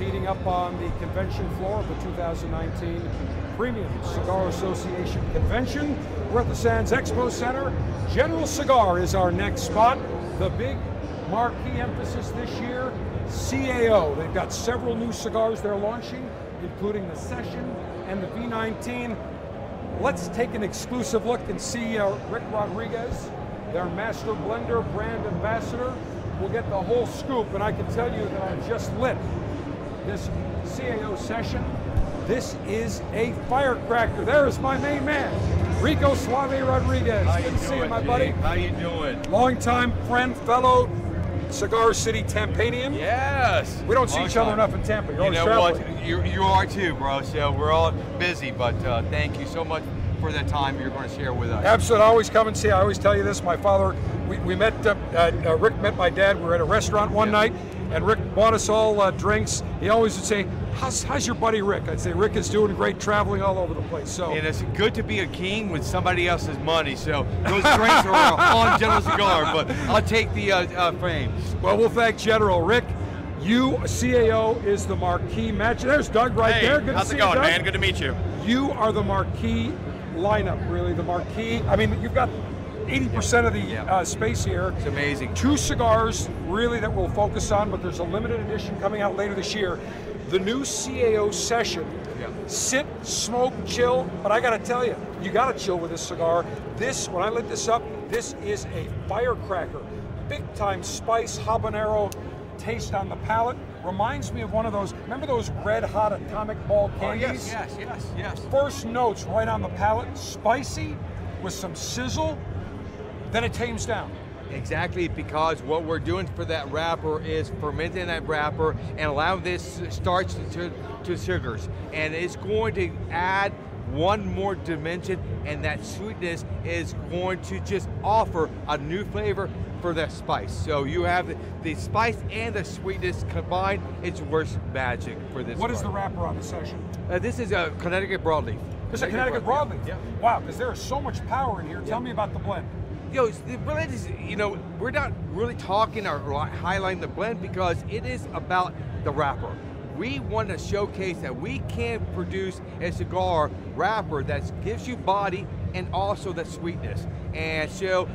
heating up on the convention floor of the 2019 Premium Cigar Association Convention. We're at the Sands Expo Center. General Cigar is our next spot. The big marquee emphasis this year, CAO. They've got several new cigars they're launching, including the Session and the V19. Let's take an exclusive look and see uh, Rick Rodriguez, their master blender brand ambassador. We'll get the whole scoop, and I can tell you that I just lit this CAO session. This is a firecracker. There is my main man, Rico Suave Rodriguez. How Good to see you, my Jake? buddy. How you doing? Longtime friend, fellow Cigar City Tampanian. Yes. We don't see each other enough in Tampa. You're You know traveling. what? You, you are too, bro. So we're all busy, but uh, thank you so much for the time you're going to share with us. Absolutely. I always come and see. I always tell you this. My father, we, we met, uh, uh, Rick met my dad. We were at a restaurant one night, and Rick bought us all uh, drinks. He always would say, how's, how's your buddy Rick? I'd say, Rick is doing great traveling all over the place. So, And it's good to be a king with somebody else's money. So those drinks are on General Cigar, but I'll take the uh, uh, fame. well, we'll thank General. Rick, you, CAO, is the marquee match. There's Doug right Hey, there. Good how's to see it going, you, Doug. man? Good to meet you. You are the marquee lineup, really, the marquee. I mean, you've got 80% of the Yeah. uh, space here. It's amazing. Two cigars, really, that we'll focus on, but there's a limited edition coming out later this year. The new CAO session. Yeah. Sit, smoke, chill. But I got to tell you, you got to chill with this cigar. This, when I lit this up, this is a firecracker. Big time spice, habanero taste on the palate. Reminds me of one of those, remember those red hot atomic ball Oh, candies? yes, yes, yes, yes. First notes right on the palate, spicy with some sizzle, then it tames down. Exactly, because what we're doing for that wrapper is fermenting that wrapper and allow this starch to, to sugars. And it's going to add one more dimension, and that sweetness is going to just offer a new flavor for that spice. So you have the, the spice and the sweetness combined, it's worth magic for this. What is the wrapper on the session? Uh, this is a Connecticut broadleaf. It's a Connecticut broadleaf. Yeah. Wow, because there is so much power in here. Tell me about the blend. Yo, it's- the blend is, you know, we're not really talking or highlighting the blend because it is about the wrapper. We want to showcase that we can produce a cigar wrapper that gives you body and also the sweetness. And so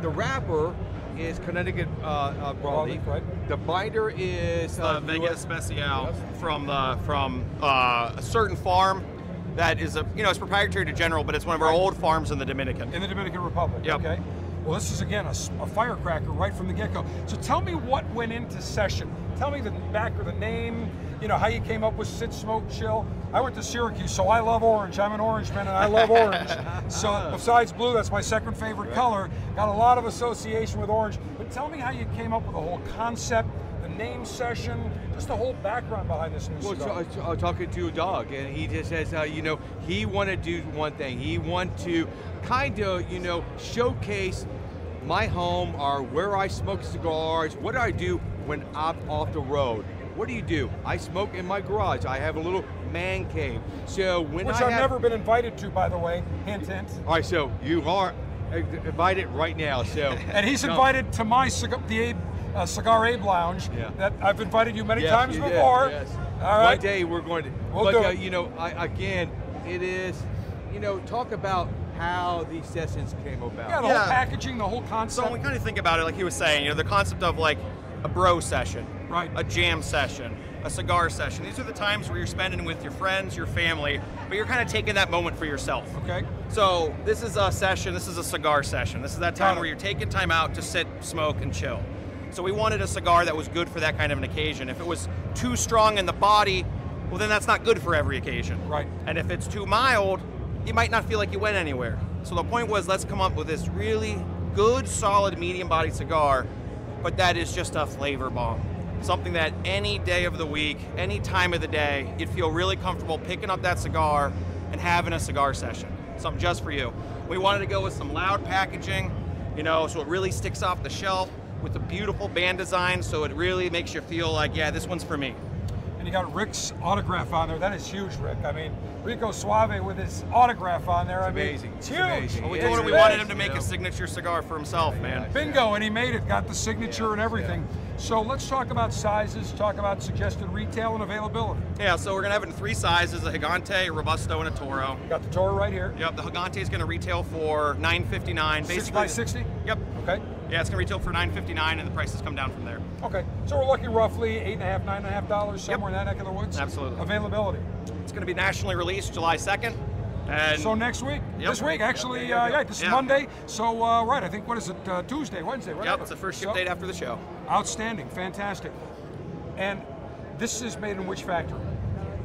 the wrapper is Connecticut uh, uh, broadleaf. Broadleaf, right. The binder is Uh, uh, Vega US Especial from the from uh, a certain farm that is a you know it's proprietary to General, but it's one of our Right. old farms in the Dominican. In the Dominican Republic. Yep. Okay. Well, this is again a firecracker right from the get-go. So tell me what went into session. Tell me the back or the name. You know how you came up with sit, smoke, chill. I went to Syracuse, so I love orange. I'm an orange man, and I love orange. so besides blue, that's my second favorite color. Got a lot of association with orange. But tell me how you came up with the whole concept, name session, just the whole background behind this new Well, cigar. t- uh, talking to a dog, and he just says, uh, you know, he wanted to do one thing. He wanted to kind of, you know, showcase my home or where I smoke cigars. What do I do when I'm off the road? What do you do? I smoke in my garage. I have a little man cave. So when Which I I've have, never been invited to, by the way. Hint, hint. All right, so you are invited right now. So And he's No. invited to my cigar, the Abe, uh, Cigar Abe Lounge Yeah. that I've invited you many Yes, times you did, before. yes. All right. One day we're going to. We'll but do uh, it. you know, I, again, it is. You know, talk about how these sessions came about. Yeah, the Yeah. whole packaging, the whole So concept. when we kind of think about it, like he was saying, you know, the concept of like a bro session, Right. a jam session, a cigar session. These are the times where you're spending with your friends, your family, but you're kind of taking that moment for yourself. okay. So this is a session. This is a cigar session. This is that time where you're taking time out to sit, smoke, and chill. So we wanted a cigar that was good for that kind of an occasion. If it was too strong in the body, well, then that's not good for every occasion. Right. And if it's too mild, you might not feel like you went anywhere. So the point was, let's come up with this really good, solid, medium-bodied cigar, but that is just a flavor bomb. Something that any day of the week, any time of the day, you'd feel really comfortable picking up that cigar and having a cigar session. Something just for you. We wanted to go with some loud packaging, you know, so it really sticks off the shelf with the beautiful band design, so it really makes you feel like, yeah, this one's for me. and you got Rick's autograph on there. That is huge, Rick. I mean, Rico Suave with his autograph on there. I mean, amazing. It's It's huge. amazing. Well, we Yeah, told him it's we wanted him to you make know. a signature cigar for himself, man. Bingo, and he made it, got the signature and everything. So let's talk about sizes, talk about suggested retail and availability. Yeah, so we're gonna have it in three sizes: a Gigante, a Robusto, and a Toro. Got the Toro right here. Yep, the Gigante is gonna retail for $9.59. Six Basically, by 60? Yep. Okay. Yeah, it's gonna retail for $9.59, and the prices come down from there. Okay. So we're looking roughly eight and a half, nine and a half dollars, somewhere in that neck of the woods. Absolutely. Availability. It's gonna be nationally released July 2nd, and So next week, Yep. this week actually, uh, yeah, this is. Monday. So uh, right, I think what is it? Uh, Tuesday, Wednesday, right? yep, it's the first ship So- date after the show. Outstanding, fantastic. And this is made in which factory?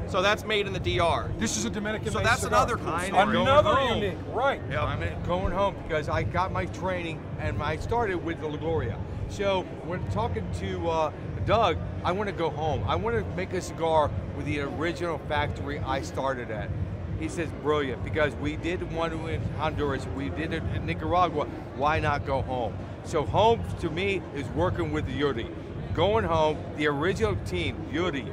So that's made in the DR. This is a Dominican. So that's cigar. another cool I story. Another Going home. unique, right? Yep. I'm going home because I got my training and I started with the La Gloria. So when talking to uh, Doug, I want to go home. I want to make a cigar with the original factory I started at. He says, brilliant, because we did one in Honduras, we did it in Nicaragua. Why not go home? So home to me is working with Yuri. Going home, the original team, Yuri,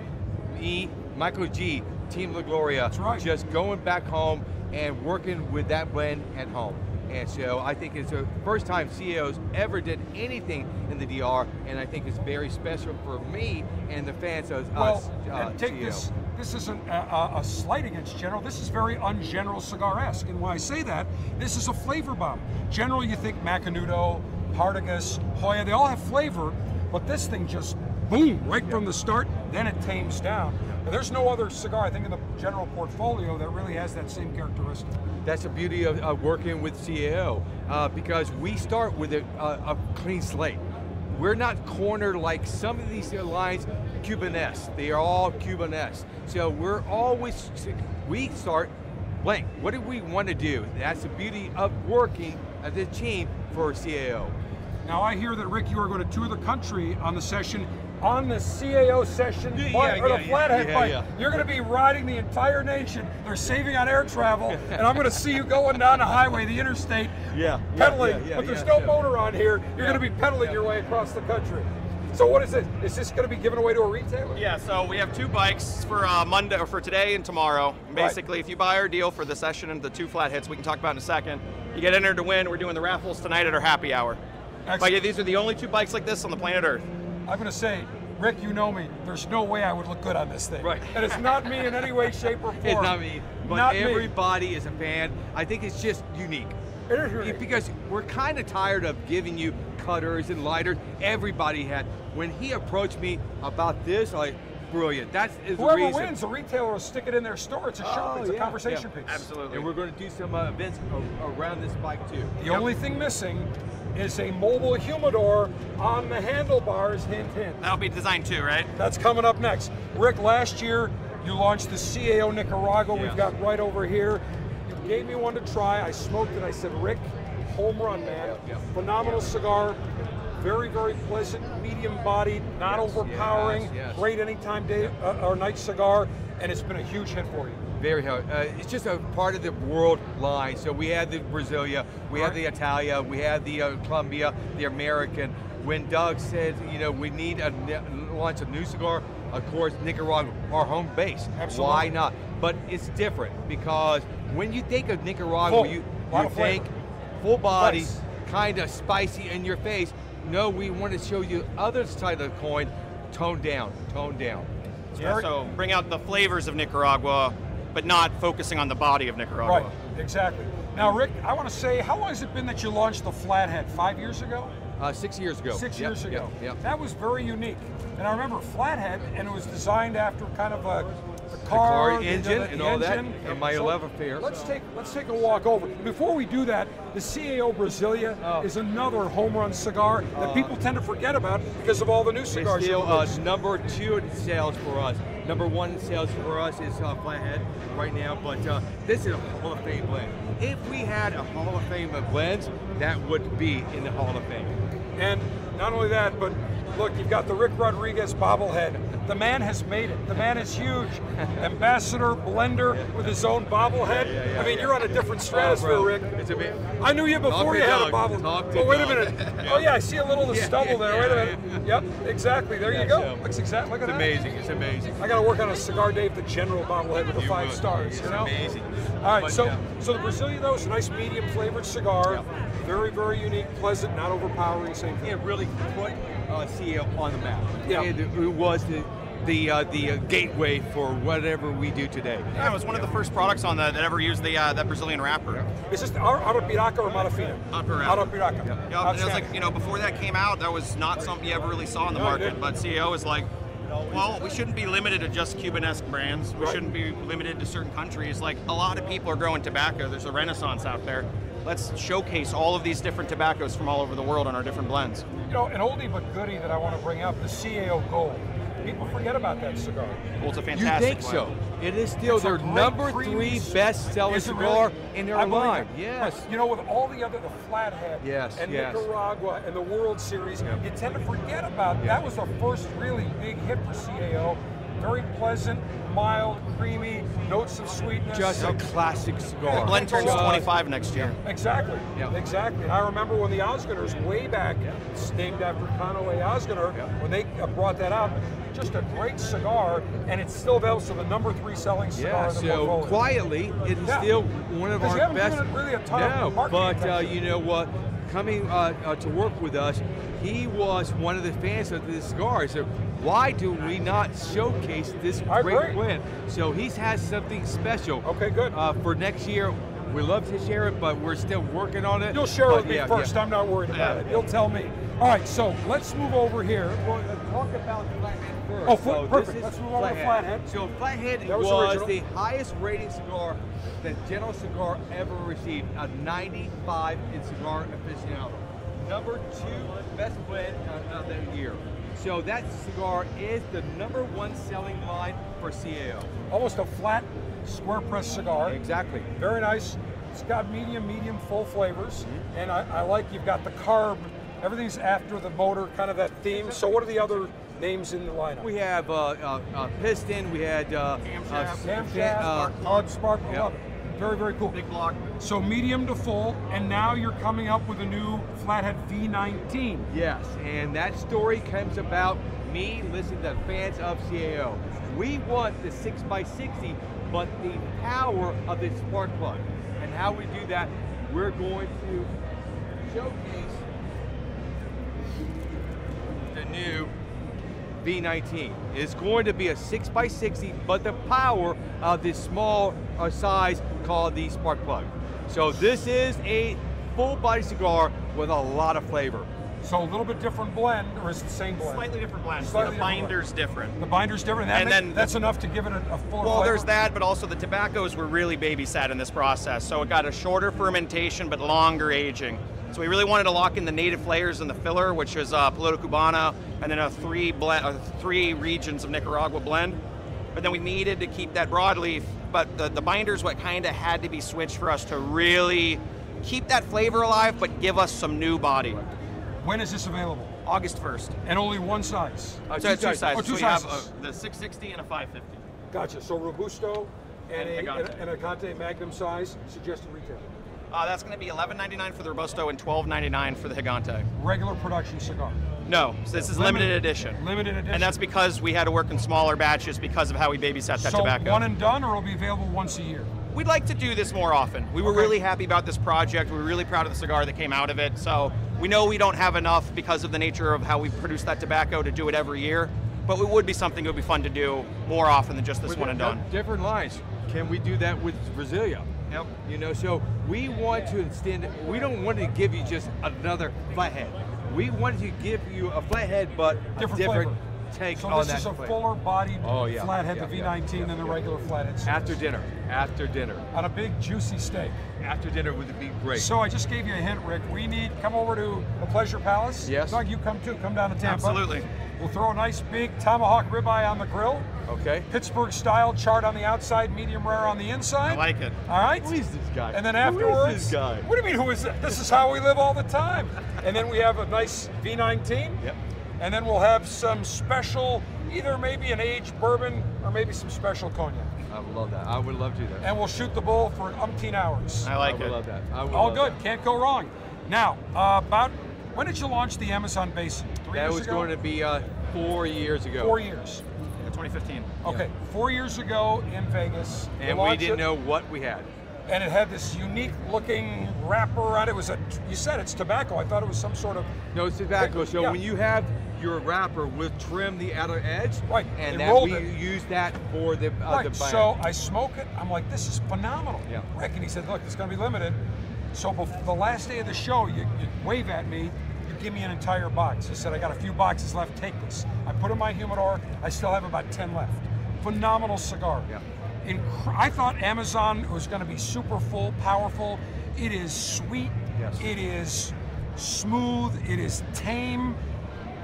me, Michael G, Team La Gloria, right. just going back home and working with that blend at home. And so I think it's the first time CAO's ever did anything in the DR, and I think it's very special for me and the fans of Well, us. uh, and take CAO. this. This isn't a, a, slight against General. This is very ungeneral cigar-esque. And when I say that, this is a flavor bomb. General, you think Macanudo, Partagas, Hoyo, they all have flavor, but this thing just boom right from the start. Then it tames down. And there's no other cigar I think in the General portfolio that really has that same characteristic. That's the beauty of, of working with CAO uh, because we start with a, a, a clean slate. We're not cornered like some of these lines, Cubanesque. They are all Cubanesque. So we're always, we start blank. What do we want to do? That's the beauty of working as a team for CAO. Now I hear that Rick, you are going to tour the country on the session, on the CAO session, Yeah, bike- yeah, or the yeah. Flathead Yeah, bike. yeah. You're going to be riding the entire nation. They're saving on air travel, and I'm going to see you going down the highway, the interstate, Yeah, yeah, pedaling. yeah, yeah, but there's yeah, no yeah. motor on here. You're Yeah. going to be pedaling your way across the country. So what is it? Is this going to be given away to a retailer? Yeah, so we have two bikes for uh, Monday or for today and tomorrow. Right. Basically, if you buy our deal for the session and the two Flatheads, we can talk about in a second. You get entered to win. We're doing the raffles tonight at our happy hour. But yeah, these are the only two bikes like this on the planet Earth. I'm going to say, Rick, you know me. There's no way I would look good on this thing. Right. And it's not me in any way, shape, or form. It's not me, but Not me. everybody is a fan. I think it's just unique. It is unique. Because we're kind of tired of giving you cutters and lighters. Everybody had. When he approached me about this, like, brilliant. That's is the Whoever reason. wins, the retailer will stick it in their store. It's a show. Oh, it's a conversation yeah. piece. Absolutely. And we're going to do some uh, events around this bike too. The only thing missing is a mobile humidor on the handlebars. Hint, hint. That'll be design two, right? That's coming up next. Rick, last year you launched the CAO Nicaragua. Yeah. We've got right over here. You gave me one to try. I smoked it. I said, Rick, home run, man. Yeah. Phenomenal cigar. Very, very pleasant, medium bodied, not Yes, overpowering. yes, yes. Great anytime day uh, or night cigar, and it's been a huge hit for you. Very hard. Uh, it's just a part of the world line. So we had the Brasilia, we had the Italia, we had the uh, Colombia, the American. When Doug said, you know, we need a launch a new cigar, of course, Nicaragua, our home base. Absolutely. Why not? But it's different because when you think of Nicaragua, Full. you, you of flavor. think full body, Nice. kind of spicy in your face. No, we want to show you other side of the coin, toned down, toned down. Yeah, Very- so bring out the flavors of Nicaragua, but not focusing on the body of Nicaragua. Right, exactly. Now, Rick, I want to say, how long has it been that you launched the Flathead? Five years ago? Uh, six years ago. Six Yep, years ago. Yep, yep. That was very unique. And I remember Flathead, and it was designed after kind of a the car, car the- engine the- and all that, engine. and my So love affair. Let's take let's take a walk over. Before we do that, the CAO Brasilia Oh. is another home run cigar that people tend to forget about because of all the new cigars. still uh, number two in sales for us. Number one in sales for us is uh, Flathead right now, but uh, this is a Hall of Fame blend. If we had a Hall of Fame of blends, that would be in the Hall of Fame. And not only that, but look, you've got the Rick Rodriguez bobblehead. The man has made it. The man is huge. Ambassador blender with his own bobblehead. Yeah, yeah, I mean, you're on a different Oh, stratosphere, bro, Rick. It's a bit. I knew you before you had a bobblehead. bobble. Oh, wait a minute. Yeah. Oh yeah, I see a little of the stubble there. Wait a minute. Yep, exactly. There you go. so- Looks exactly. Look It's that. amazing. It's amazing. I got to work on a cigar Dave the General bobblehead with the You five would. stars. It's you know? amazing. All right, But, so so the Brasilia though is a nice medium flavored cigar. Yeah. Very very unique, pleasant, not overpowering. Same thing. It really put uh, CAO on the map. Yeah. It, it was the the uh, the uh, gateway for whatever we do today. Yeah, it was one of the first products on that that ever used the uh, that Brazilian wrapper. Is this Ar- Arapiraca or Matafina? Arapiraca. Arapiraca. Yeah, and it was like you know before that came out, that was not something you ever really saw in the No, market. But CAO is like, well, we shouldn't be limited to just Cubanesque brands. We Right. shouldn't be limited to certain countries. Like a lot of people are growing tobacco. There's a renaissance out there. Let's showcase all of these different tobaccos from all over the world on our different blends. You know, an oldie but goodie that I want to bring up, the CAO Gold. People forget about that cigar. Well, it's a You fantastic think so? It is still It's their number three best-selling Is it cigar really? in their I line. Yes. But, you know, with all the other, the Flathead Yes, and yes. Nicaragua and the World Series, you tend to forget about Yeah. that was the first really big hit for CAO. Very pleasant, mild, creamy, notes of sweetness. Just a classic The cigar. blend turns Just- 25 next year. Exactly. Yeah. Exactly. And I remember when the Ozgeners, way back, it's named after Conway Ozgener, Yeah. when they uh, brought that out, just a great cigar, and it's still available. So the number three selling cigar Yeah, in the so portfolio. quietly, it is Yeah. still one of Because our you best. given it really a ton no, marketing but uh, you know what? Coming uh, uh, to work with us, he was one of the fans of this cigar. So why do we not showcase this I great agree. blend? So he has something special. Okay, good. Uh, for next year, we love to share it, but we're still working on it. You'll share it But with me first. yeah. I'm not worried about Yeah. it. You'll tell me. All right, so let's move over here. Well, uh, talk about Flathead first. Oh, So perfect. this is Let's move over to Flathead. So Flathead That was was, the highest rating cigar that General Cigar ever received, a 95 in Cigar Aficionado. Number two best blend of, of that year. So that cigar is the number one selling line for CAO. Almost a flat, square press cigar. Exactly. Very nice. It's got medium, medium, full flavors, Mm-hmm. and I, I like you've got the carb. Everything's after the motor, kind of that theme. So, what are the other names in the lineup? We have uh, uh, uh, Piston, we had uh, Camshaft. uh, Camshaft, uh, hard spark. I yeah. love it. Very, very cool. Big block. So medium to full, and now you're coming up with a new Flathead V19. Yes, and that story comes about me listening to fans of CAO. We want the 6x60, but the power of the spark plug. And how we do that, we're going to showcase the new V19. It's going to be a 6x60, but the power of this small uh, size called the spark plug. So this is a full body cigar with a lot of flavor. So a little bit different blend, or is it the same blend? Slightly different blend. Slightly the different binder's different. The binder's different, and, that And ma- then that's enough to give it a, a fuller Well, flavor? there's that, but also the tobaccos were really babysat in this process. So it got a shorter fermentation, but longer aging. So we really wanted to lock in the native flavors in the filler, which is uh, Piloto Cubano, and then a three blend, uh, three regions of Nicaragua blend. But then we needed to keep that broadleaf, but the, the binder's what kind of had to be switched for us to really keep that flavor alive, but give us some new body. When is this available? August 1st. And only one size. Uh, So two sizes. Oh, two so we have sizes. uh, the 660 and a 550. Gotcha. So Robusto and, And a, Gigante. and a Conte Magnum size suggested retail. Uh, that's going to be $11.99 for the Robusto and $12.99 for the Gigante. Regular production cigar. No, so this is Limited- limited, edition. limited edition. And that's because we had to work in smaller batches because of how we babysat that so tobacco. one and done, or it'll be available once a year. We'd like to do this more often. We were Okay. really happy about this project. We were really proud of the cigar that came out of it. So we know we don't have enough because of the nature of how we produce that tobacco to do it every year. But it would be something that would be fun to do more often than just this With one and done. Different lines. Can we do that with Brasilia? Yep. You know, so we want to extend. We don't want to give you just another flathead. We wanted to give you a flathead, but a Different different, flavor. Take So on this is a flavor. fuller bodied Oh, yeah, flathead, yeah, the yeah, V19 yeah, than the regular yeah. flathead. series. After dinner, after dinner, On a big juicy steak. after dinner would be great. So I just gave you a hint, Rick. We need come over to the Pleasure Palace. Yes. Doug, you come too. Come down to Tampa. Absolutely. We'll throw a nice big tomahawk ribeye on the grill. okay. Pittsburgh style, charred on the outside, medium rare on the inside. I like it. All right. Who is this guy? And then Who is this guy? what do you mean? Who is it? This is how we live all the time. And then we have a nice V19. Yep. And then we'll have some special, either maybe an aged bourbon or maybe some special cognac. I would love that. I would love to do that. And we'll shoot the bull for umpteen hours. I like it. I would it. love that. I would All love good. that. Can't go wrong. Now, uh, about when did you launch the Amazon Basin? Three That years was ago? going to be uh, four years ago. Four years. 2015. Okay, four years ago in Vegas. and we didn't it, know what we had. And it had this unique looking wrapper on it. It was a. You said it's tobacco. I thought it was some sort of. No, it's tobacco. So Yeah. when you have your wrapper, we'll trim the outer edge. Right, And we it. use that for the uh, right. the. So I smoke it. I'm like, this is phenomenal. Yeah. Rick, and he said, look, it's going to be limited. So the last day of the show, you, you wave at me. You give me an entire box. He said, I got a few boxes left. Take this. I put in my humidor. I still have about 10 left. Phenomenal cigar. Yeah. Inc- I thought Amazon was going to be super full, powerful. It is sweet. Yes. It is smooth. It is tame.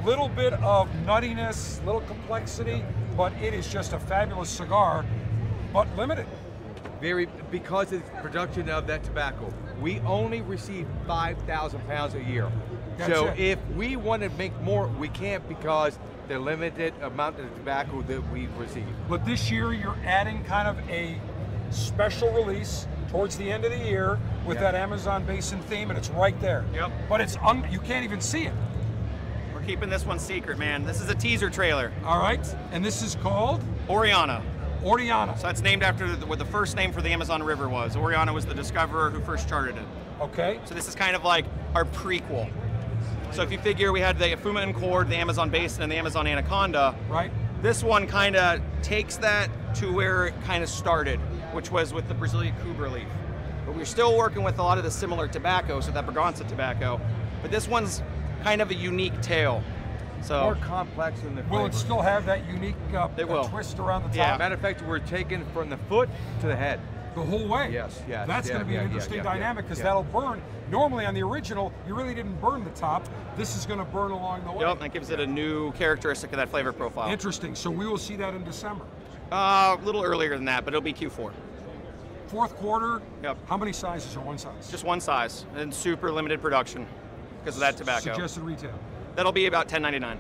Little bit of nuttiness, little complexity, but it is just a fabulous cigar, but limited. very because of the production of that tobacco. We only receive 5,000 pounds a year. That's so it. if we want to make more, we can't because the limited amount of tobacco that we receive. But this year you're adding kind of a special release towards the end of the year with Yeah. that Amazon Basin theme, and it's right there. Yep. But it's un- you can't even see it. Keeping this one secret, man. This is a teaser trailer. All right, and this is called Oriana. Oriana. So that's named after the, what the first name for the Amazon River was. Oriana was the discoverer who first charted it. Okay. So this is kind of like our prequel. So if you figure we had the Fuma Cord, the Amazon Basin, and the Amazon Anaconda, Right. this one kind of takes that to where it kind of started, which was with the Brazilian Cooper leaf. But we're still working with a lot of the similar tobacco, so that Braganza tobacco. But this one's kind of a unique tail. So More complex than the Will flavor. it still have that unique uh, It will. twist around the top? Yeah. Matter of fact, we're taking from the foot to the head. the whole way. Yes, yes, That's yeah, going to be yeah, an interesting yeah, yeah, dynamic because yeah. that'll burn. Normally on the original, you really didn't burn the top. This is going to burn along the way. Yep, that gives it a new characteristic of that flavor profile. Interesting. So we will see that in December. Uh, a little earlier than that, but it'll be Q4. Fourth quarter. Yep. How many sizes or one size? Just one size and super limited production because of that tobacco. Suggested retail. That'll be about 10.99.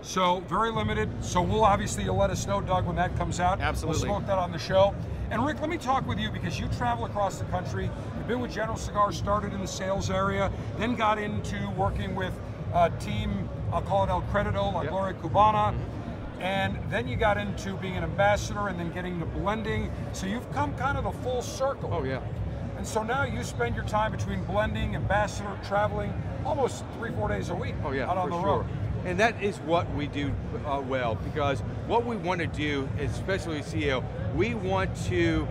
So very limited. So we'll obviously you'll let us know, Doug, when that comes out. Absolutely. We'll smoke that on the show. And Rick, let me talk with you because you travel across the country. You've been with General Cigar, started in the sales area, then got into working with uh, team. I'll call it El Credito, La Yep. Gloria Cubana. And then you got into being an ambassador and then getting to blending. So you've come kind of a full circle. Oh yeah. And so now you spend your time between blending, ambassador, traveling, almost three, four days a week Oh yeah, out on the sure. road. And that is what we do uh, well because what we want to do, especially CAO, we want to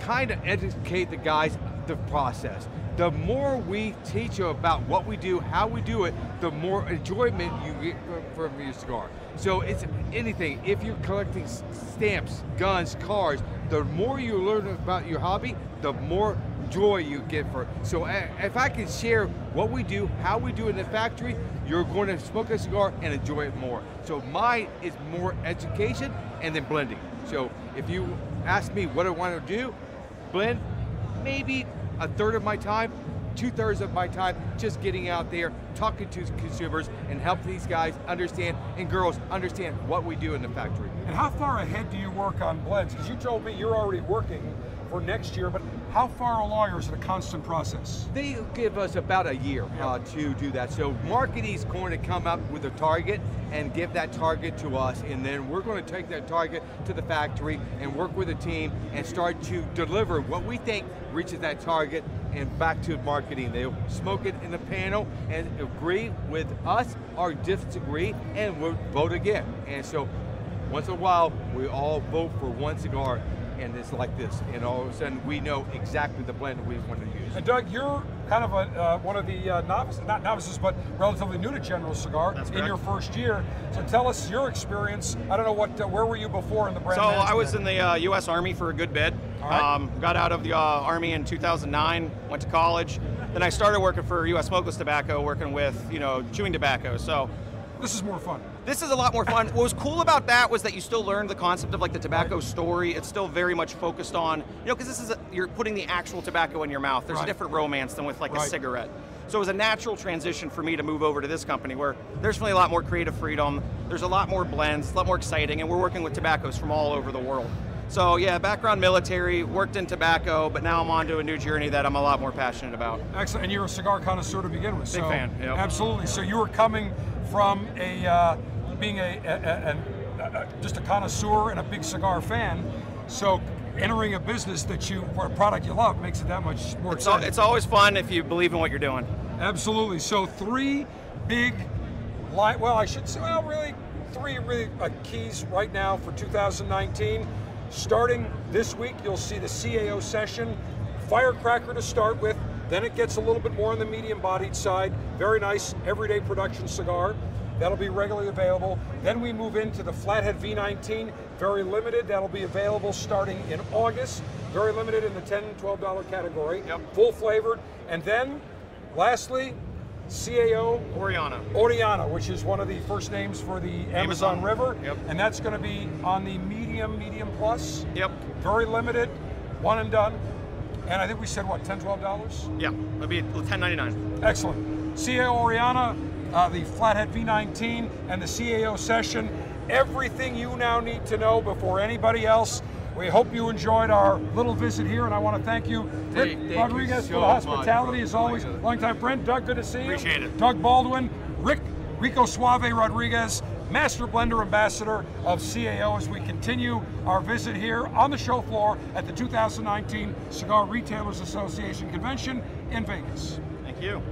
kind of educate the guys the process. The more we teach you about what we do, how we do it, the more enjoyment you get from- from your cigar. So it's anything. If you're collecting stamps, guns, cars, the more you learn about your hobby, the more joy you get for it. So if I can share what we do, how we do it in the factory, you're going to smoke a cigar and enjoy it more. So mine is more education and then blending. So if you ask me what I want to do, blend, maybe a third of my time, two thirds of my time, just getting out there, talking to consumers and help these guys understand and girls understand what we do in the factory. And how far ahead do you work on blends? Because you told me you're already working for next year, but how far along is it a constant process? They give us about a year uh, to do that. So marketing is going to come up with a target and give that target to us, and then we're going to take that target to the factory and work with the team and start to deliver what we think reaches that target and back to marketing. They'll smoke it in the panel and agree with us or disagree and we'll vote again. And so once in a while, we all vote for one cigar. And it's like this, and all of a sudden we know exactly the blend we want to use. And Doug, you're kind of a, uh, one of the uh, novices, not novices, but relatively new to General Cigar That's in correct. your first year. So tell us your experience. I don't know what, uh, where were you before in the brand? So I was in the uh, U.S. Army for a good bit. All right. Um, got out of the uh, Army in 2009. Went to college. Then I started working for U.S. Smokeless Tobacco, working with you know chewing tobacco. So This is more fun. This is a lot more fun. what was cool about that was that you still learned the concept of like the tobacco story. It's still very much focused on you know because this is a, you're putting the actual tobacco in your mouth. There's Right. a different romance than with like Right. a cigarette. So it was a natural transition for me to move over to this company where there's really a lot more creative freedom. There's a lot more blends, a lot more exciting, and we're working with tobaccos from all over the world. So yeah, background military, worked in tobacco, but now I'm on to a new journey that I'm a lot more passionate about. Excellent. And you're a cigar connoisseur to begin with. Big so fan, yep. Absolutely. So you were coming from a uh, being a, a, a, a- just a connoisseur and a big cigar fan. So entering a business that you for a product you love makes it that much more It's, al- it's always fun if you believe in what you're doing. Absolutely. So three big, li- well, I should say, well, really, three really uh, keys right now for 2019. Starting this week, you'll see the CAO session, firecracker to start with. Then it gets a little bit more on the medium-bodied side. Very nice everyday production cigar. That'll be regularly available. Then we move into the Flathead V19, very limited. That'll be available starting in August. Very limited in the $10, $12 category. Yep. Full flavored. And then, lastly, CAO Oriana. Oriana, which is one of the first names for the Amazon, Amazon. River. Yep. And that's going to be on the medium, medium plus. Yep. Very limited, one and done. And I think we said, what, $10, $12? Yeah, it'll be 10.99. Excellent. CAO Oriana, uh, the Flathead V19, and the CAO session. Everything you now need to know before anybody else. We hope you enjoyed our little visit here, and I want to thank you, Rick Thank- thank you Rodriguez, so for the hospitality bro. as always. Oh my God. Longtime friend, Doug, good to see you. Appreciate it. Doug Baldwin, Rick Rico Suave Rodriguez, Master Blender Ambassador of CAO, as we continue our visit here on the show floor at the 2019 Cigar Retailers Association Convention in Vegas. Thank you.